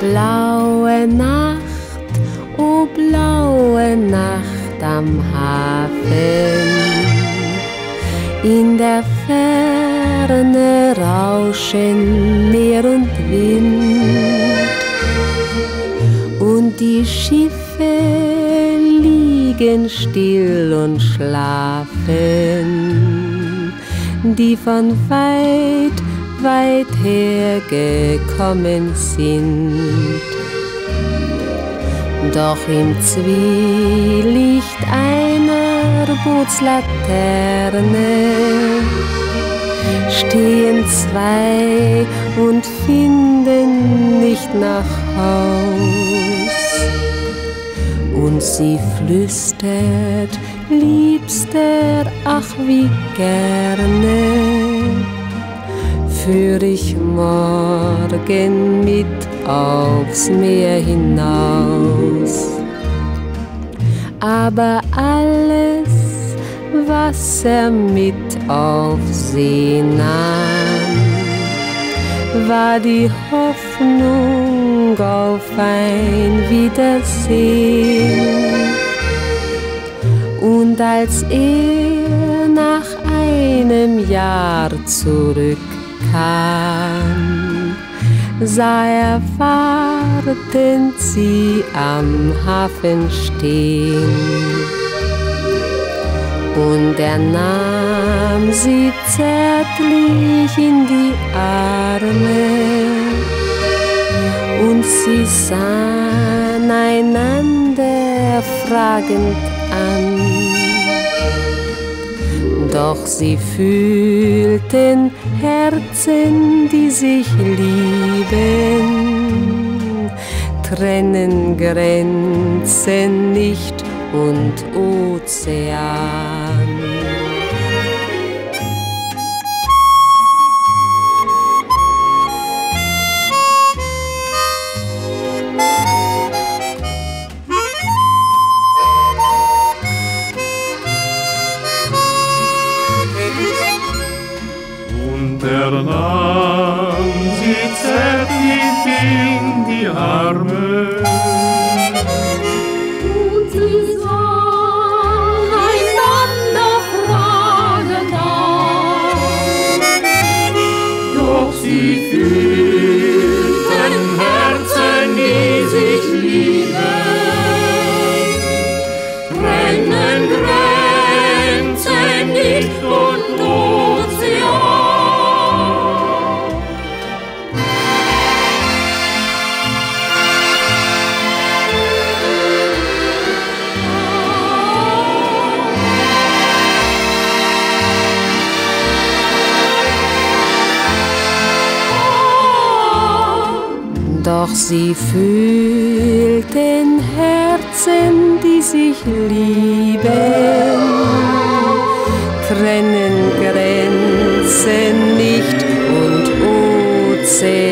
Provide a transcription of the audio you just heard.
blaue Nacht, o blaue Nacht am Hafen. In der Ferne rauschen Meer und Wind und die Schiffe liegen still und schlafen, die von weit weit hergekommen sind. Doch im Zwielicht einer Bootslaterne stehen zwei und finden nicht nach Haus. Und sie flüstert, Liebster, ach wie gerne führ ich morgen mit aufs Meer hinaus. Aber alles, was er mit auf See nahm, war die Hoffnung auf ein Wiedersehen. Und als er nach einem Jahr zurück kam, sah er wartend sie am Hafen stehen. Und er nahm sie zärtlich in die Arme und sie sahen einander fragend an. Doch sie fühlten Herzen, die sich lieben, trennen Grenzen nicht und Ozean. Fernand sitzt tief in die Arme. Und sie sah einander fragend an, doch sie fühlt den Herzen, die sich lieben, trennen Grenzen nicht und Ozean.